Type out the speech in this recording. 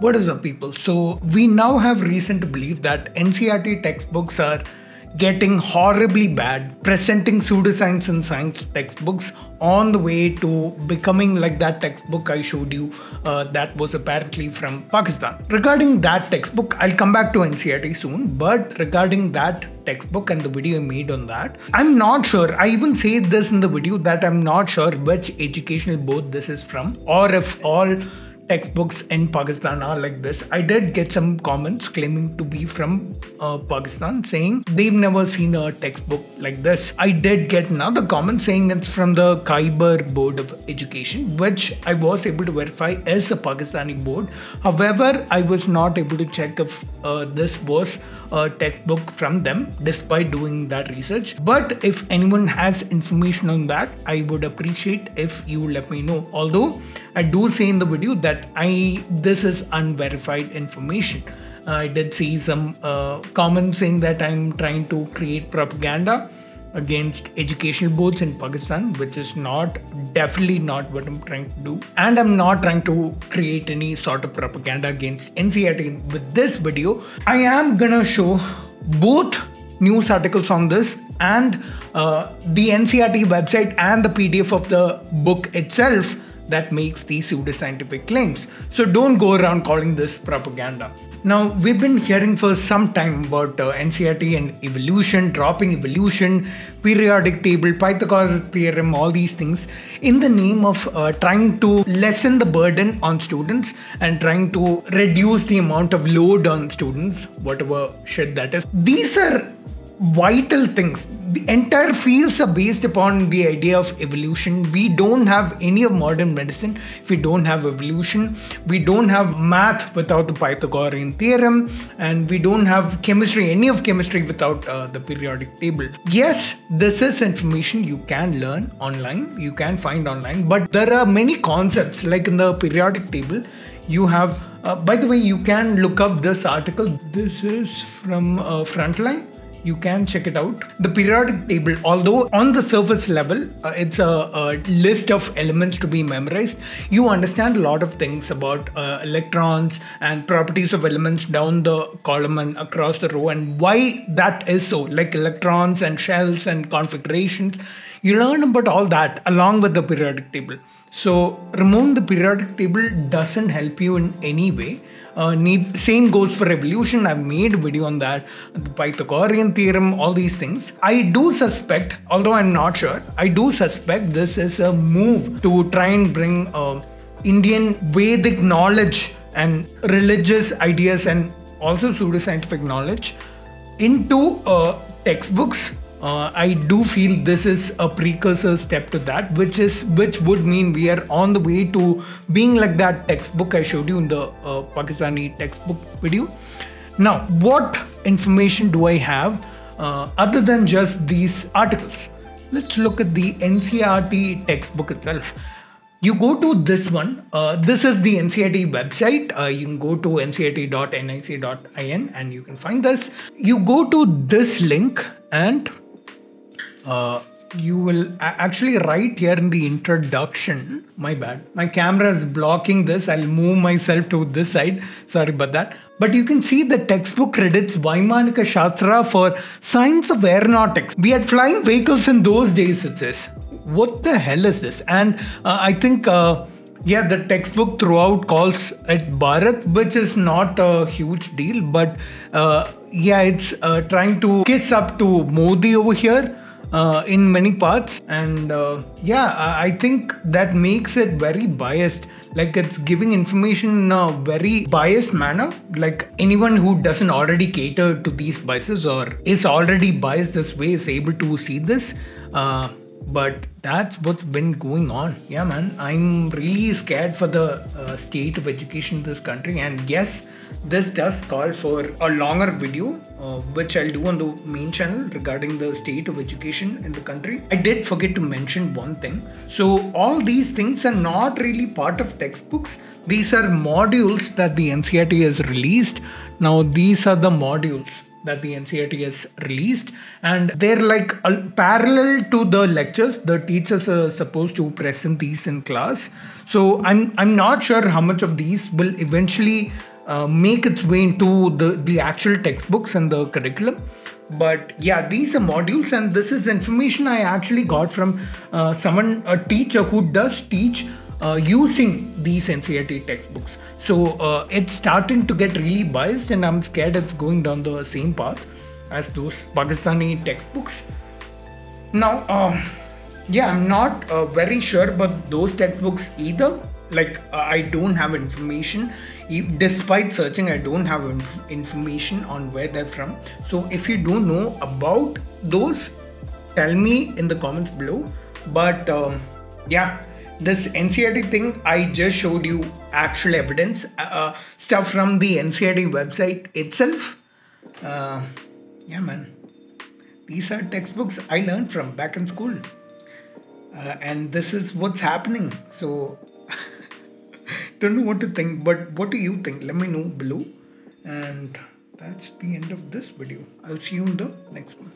What is up, people? So, we now have reason to believe that NCERT textbooks are getting horribly bad, presenting pseudoscience and science textbooks on the way to becoming like that textbook I showed you uh, that was apparently from Pakistan. Regarding that textbook, I'll come back to NCERT soon, but regarding that textbook and the video I made on that, I'm not sure. I even said this in the video that I'm not sure which educational board this is from or if all textbooks in Pakistan are like this. I did get some comments claiming to be from uh, Pakistan saying they've never seen a textbook like this. I did get another comment saying it's from the Khyber Board of Education, which I was able to verify as a Pakistani board. However, I was not able to check if uh, this was a textbook from them despite doing that research. But if anyone has information on that, I would appreciate if you let me know. Although I do say in the video that I this is unverified information. I did see some uh, comments saying that I'm trying to create propaganda against educational boards in Pakistan, which is not definitely not what I'm trying to do. And I'm not trying to create any sort of propaganda against NCERT with this video. I am gonna show both news articles on this and uh, the NCERT website and the PDF of the book itself that makes these pseudoscientific claims. So don't go around calling this propaganda. Now, we've been hearing for some time about uh, NCERT and evolution, dropping evolution, periodic table, Pythagoras theorem, all these things in the name of uh, trying to lessen the burden on students and trying to reduce the amount of load on students, whatever shit that is. These are vital things. The entire fields are based upon the idea of evolution. We don't have any of modern medicine if we don't have evolution. We don't have math without the Pythagorean theorem, and we don't have chemistry, any of chemistry without uh, the periodic table. Yes, this is information you can learn online, you can find online, but there are many concepts like in the periodic table. You have, uh, by the way, you can look up this article. This is from uh, Frontline you can check it out. The periodic table, although on the surface level, uh, it's a, a, list of elements to be memorized, you understand a lot of things about uh, electrons and properties of elements down the column and across the row and why that is so, like electrons and shells and configurations. You learn about all that along with the periodic table. So removing the periodic table doesn't help you in any way. Uh, need, same goes for evolution. I've made a video on that, the Pythagorean theorem, all these things. I do suspect, although I'm not sure, I do suspect this is a move to try and bring uh, Indian Vedic knowledge and religious ideas and also pseudoscientific knowledge into uh, textbooks uh, I do feel this is a precursor step to that, which is which would mean we are on the way to being like that textbook I showed you in the uh, Pakistani textbook video. Now, what information do I have uh, other than just these articles? Let's look at the NCERT textbook itself. You go to this one. Uh, this is the NCERT website. Uh, you can go to ncert.nic.in and you can find this. You go to this link and uh, you will actually write here in the introduction my bad my camera is blocking this i'll move myself to this side sorry about that but you can see the textbook credits Vaimanika Shastra for Science of Aeronautics. We had flying vehicles in those days, it says. What the hell is this? And uh, I think, uh, yeah, the textbook throughout calls it Bharat, which is not a huge deal, but uh, yeah, it's uh, trying to kiss up to Modi over here uh, in many parts. And uh, yeah i think that makes it very biased. Like it's giving information in a very biased manner. Like anyone who doesn't already cater to these biases or is already biased this way is able to see this. Uh, but that's what's been going on. Yeah man. I'm really scared for the uh, state of education in this country. And yes this does call for a longer video uh, which i'll do on the main channel regarding the state of education in the country i did forget to mention one thing so all these things are not really part of textbooks these are modules that the ncert has released now these are the modules that the NCERT has released, and they're like uh, parallel to the lectures. The teachers are supposed to present these in class. So I'm I'm not sure how much of these will eventually uh, make its way into the the actual textbooks and the curriculum. But yeah, these are modules, and this is information I actually got from uh, someone, a teacher who does teach uh, using these NCERT textbooks. So uh, it's starting to get really biased, and I'm scared it's going down the same path as those Pakistani textbooks. Now, um, yeah, I'm not uh, very sure about those textbooks either. Like, uh, I don't have information. Despite searching, I don't have inf- information on where they're from. So, if you don't know about those, tell me in the comments below. But um, yeah, this NCERT thing, I just showed you actual evidence, uh, uh stuff from the NCERT website itself. Uh, yeah, man. These are textbooks I learned from back in school. Uh, and this is what's happening. So, don't know what to think, but what do you think? Let me know below. And that's the end of this video. I'll see you in the next one.